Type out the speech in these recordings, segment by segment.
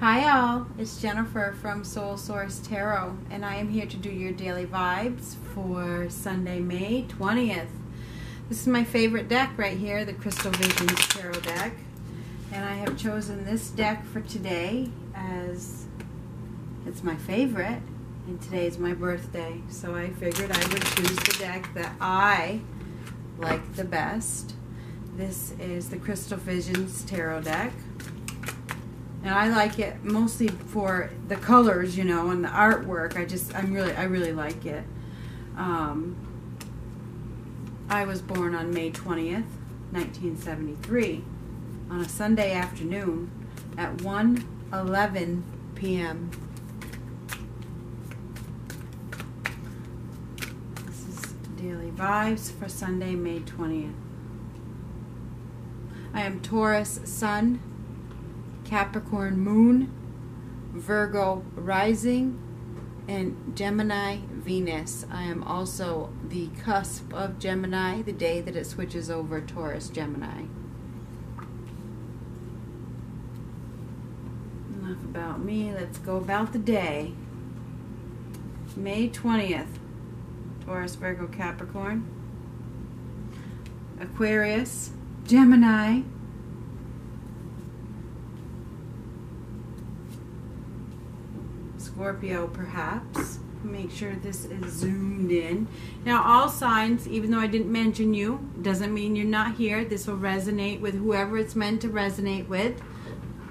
Hi all, it's Jennifer from Soul Source Tarot, and I am here to do your daily vibes for Sunday, May 20th. This is my favorite deck right here, the Crystal Visions Tarot deck. And I have chosen this deck for today as it's my favorite, and today is my birthday. So I figured I would choose the deck that I like the best. This is the Crystal Visions Tarot deck and I like it mostly for the colors, you know, and the artwork. I just, I'm really, I really like it. Um, I was born on May 20th, 1973, on a Sunday afternoon at 1:11 p.m. This is Daily Vibes for Sunday, May 20th. I am Taurus Sun, Capricorn Moon, Virgo Rising, and Gemini Venus. I am also the cusp of Gemini, the day that it switches over Taurus Gemini. Enough about me. Let's go about the day. May 20th, Taurus, Virgo, Capricorn, Aquarius, Gemini, Scorpio perhaps. Make sure this is zoomed in. Now all signs, even though I didn't mention you, doesn't mean you're not here. This will resonate with whoever it's meant to resonate with.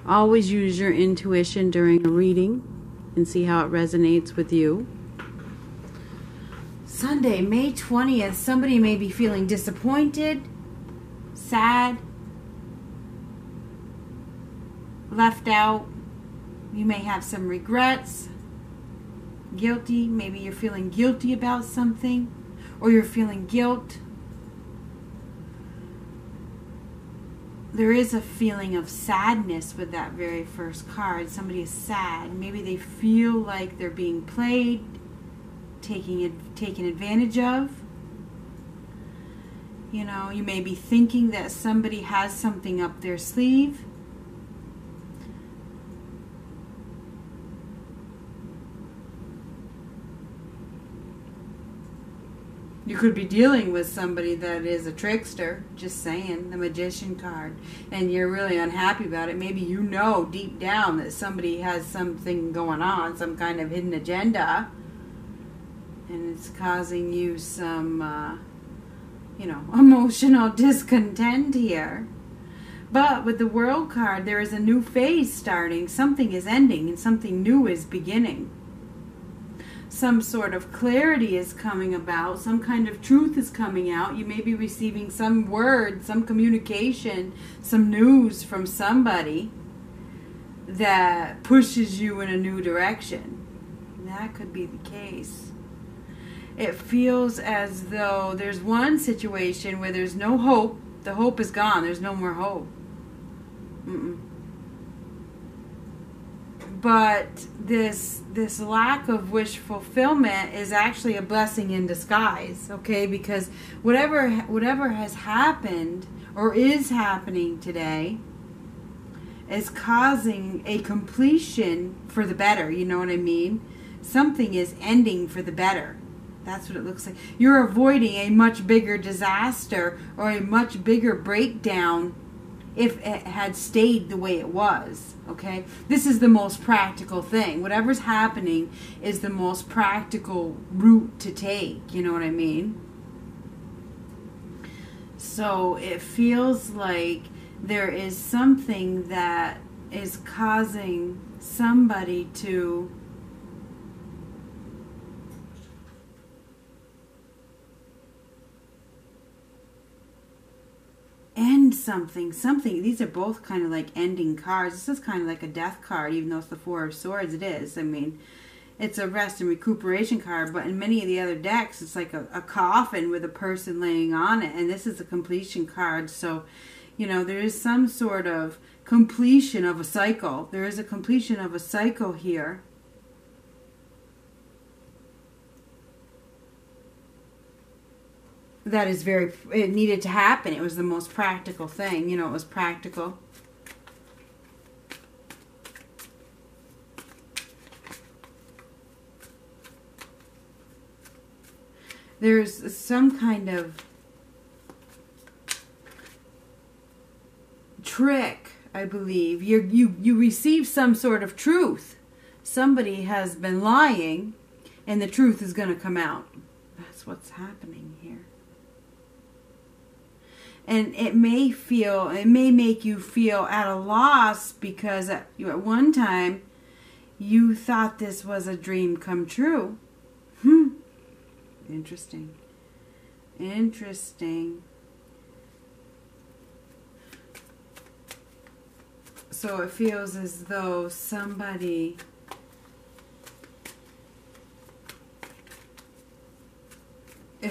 Always use your intuition during a reading and see how it resonates with you. Sunday, May 20th, somebody may be feeling disappointed, sad, left out. You may have some regrets guilty. Maybe you're feeling guilty about something or you're feeling guilt. There is a feeling of sadness with that very first card. Somebody is sad. Maybe they feel like they're being played, taking taken advantage of. You know, you may be thinking that somebody has something up their sleeve You could be dealing with somebody that is a trickster, just saying, the magician card, and you're really unhappy about it. Maybe you know deep down that somebody has something going on, some kind of hidden agenda, and it's causing you some, uh, you know, emotional discontent here. But with the World card, there is a new phase starting. Something is ending and something new is beginning some sort of clarity is coming about, some kind of truth is coming out. You may be receiving some word, some communication, some news from somebody that pushes you in a new direction. That could be the case. It feels as though there's one situation where there's no hope. The hope is gone. There's no more hope. Mm-mm but this this lack of wish fulfillment is actually a blessing in disguise okay? Because whatever whatever has happened or is happening today is causing a completion for the better you know what i mean? Something is ending for the better. That's what it looks like. You're avoiding a much bigger disaster or a much bigger breakdown if it had stayed the way it was. Okay? This is the most practical thing. Whatever's happening is the most practical route to take. You know what I mean? So it feels like there is something that is causing somebody to end something, something. These are both kind of like ending cards. This is kind of like a death card, even though it's the Four of Swords. It is. I mean, it's a rest and recuperation card, but in many of the other decks, it's like a, a coffin with a person laying on it, and this is a completion card. So, you know, there is some sort of completion of a cycle. There is a completion of a cycle here. that is very, it needed to happen. It was the most practical thing. You know, it was practical. There's some kind of trick, I believe. You you you receive some sort of truth. Somebody has been lying, and the truth is going to come out. That's what's happening here. And it may feel, it may make you feel at a loss because at, one time you thought this was a dream come true. Hmm. Interesting. Interesting. So it feels as though somebody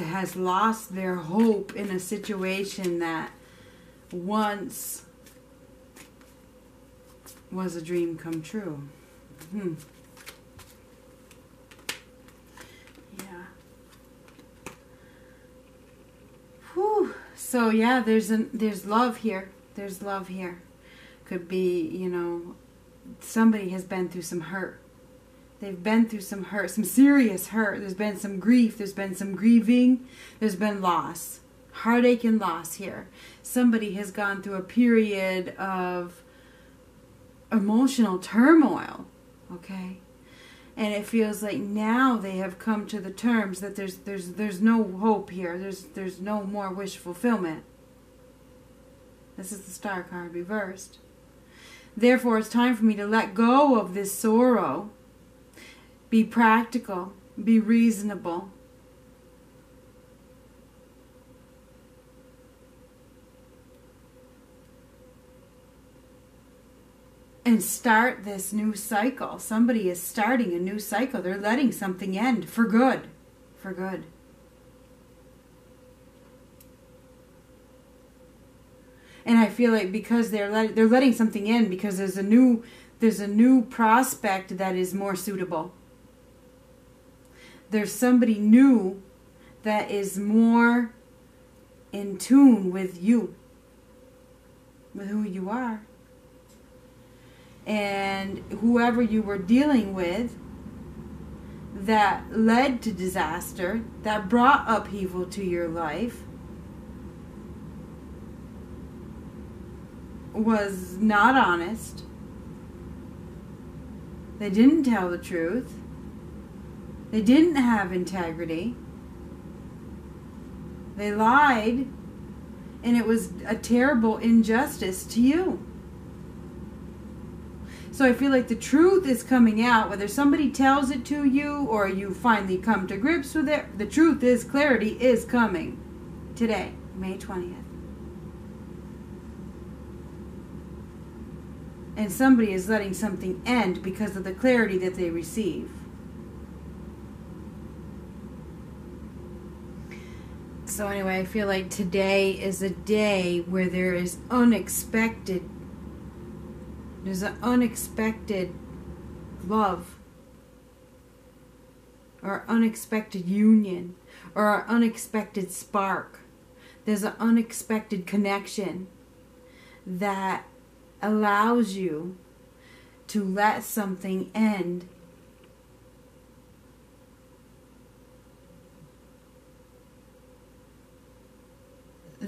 has lost their hope in a situation that once was a dream come true. Hmm. Yeah. So yeah, there's an there's love here. There's love here. Could be, you know, somebody has been through some hurt They've been through some hurt, some serious hurt. There's been some grief. There's been some grieving. There's been loss, heartache and loss here. Somebody has gone through a period of emotional turmoil, okay? And it feels like now they have come to the terms that there's there's there's no hope here. There's there's no more wish fulfillment. This is the star card reversed. Therefore, it's time for me to let go of this sorrow be practical. Be reasonable. and start this new cycle. Somebody is starting a new cycle. They're letting something end for good. For good. And I feel like because they're let, they're letting something in because there's a new there's a new prospect that is more suitable there's somebody new that is more in tune with you, with who you are. And whoever you were dealing with that led to disaster, that brought upheaval to your life, was not honest. They didn't tell the truth. They didn't have integrity. They lied, and it was a terrible injustice to you. So I feel like the truth is coming out, whether somebody tells it to you or you finally come to grips with it. The truth is, clarity is coming today, May 20th. And somebody is letting something end because of the clarity that they receive. So anyway, I feel like today is a day where there is unexpected there's an unexpected love or unexpected union or an unexpected spark. There's an unexpected connection that allows you to let something end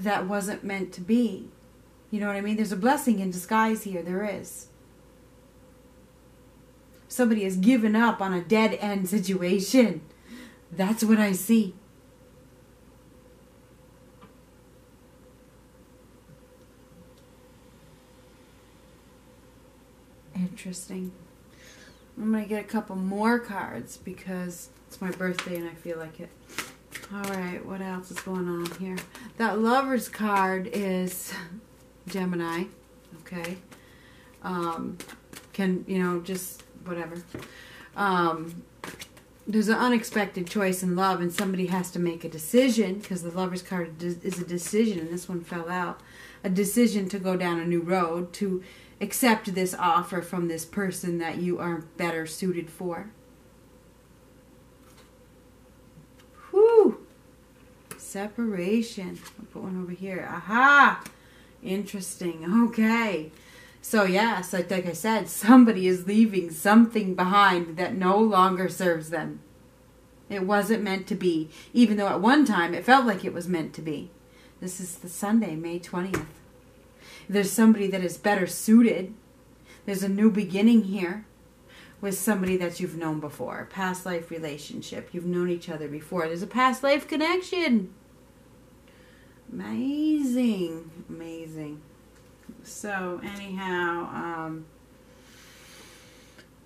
that wasn't meant to be. You know what I mean? There's a blessing in disguise here. There is. Somebody has given up on a dead end situation. That's what I see. Interesting. I'm going to get a couple more cards because it's my birthday and I feel like it. All right, what else is going on here? That lover's card is Gemini, okay? Um, can, you know, just whatever. Um, there's an unexpected choice in love, and somebody has to make a decision because the lover's card is a decision, and this one fell out. A decision to go down a new road, to accept this offer from this person that you are better suited for. Separation. I'll put one over here. Aha! Interesting. Okay. So yes, like, like I said, somebody is leaving something behind that no longer serves them. It wasn't meant to be, even though at one time it felt like it was meant to be. This is the Sunday, May 20th. There's somebody that is better suited. There's a new beginning here with somebody that you've known before. Past life relationship. You've known each other before. There's a past life connection. Amazing. Amazing. So, anyhow, um,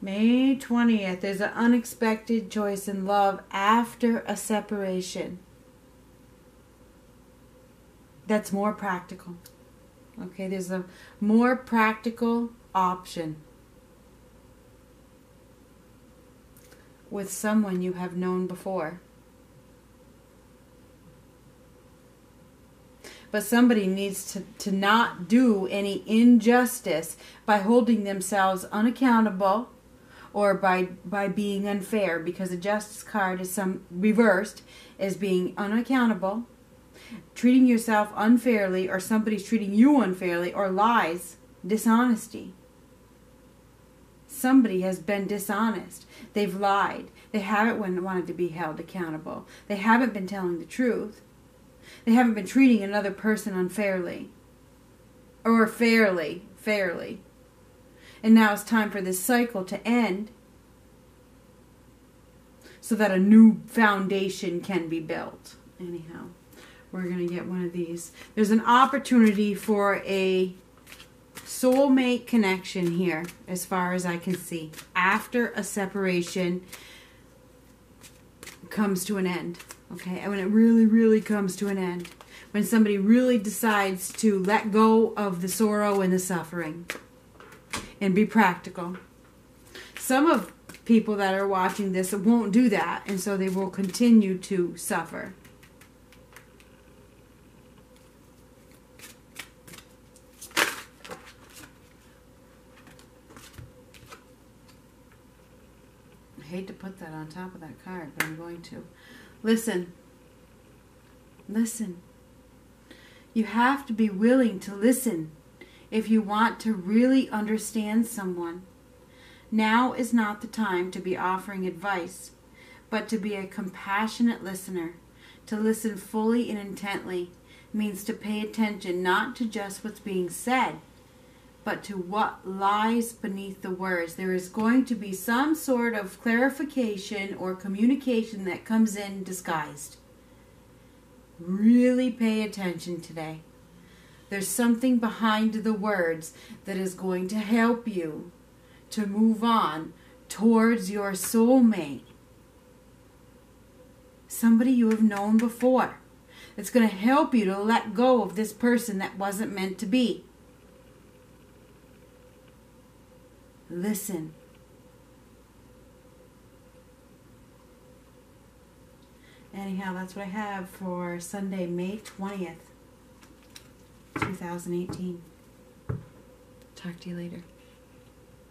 May 20th, there's an unexpected choice in love after a separation. That's more practical. Okay, there's a more practical option with someone you have known before. But somebody needs to, to not do any injustice by holding themselves unaccountable or by by being unfair because a justice card is some reversed as being unaccountable treating yourself unfairly or somebody's treating you unfairly or lies dishonesty somebody has been dishonest. They've lied. They haven't wanted to be held accountable. They haven't been telling the truth. They haven't been treating another person unfairly. Or fairly fairly. And now it's time for this cycle to end so that a new foundation can be built. Anyhow, we're going to get one of these. There's an opportunity for a soulmate connection here, as far as I can see, after a separation comes to an end. Okay, and when it really, really comes to an end, when somebody really decides to let go of the sorrow and the suffering and be practical. Some of people that are watching this won't do that, and so they will continue to suffer. I hate to put that on top of that card, but I'm going to. Listen. Listen. You have to be willing to listen if you want to really understand someone. Now is not the time to be offering advice, but to be a compassionate listener. To listen fully and intently means to pay attention not to just what's being said, but to what lies beneath the words. There is going to be some sort of clarification or communication that comes in disguised. Really pay attention today. There's something behind the words that is going to help you to move on towards your soulmate. Somebody you have known before. It's going to help you to let go of this person that wasn't meant to be. Listen. Anyhow, that's what I have for Sunday, May 20th. 2018. Talk to you later.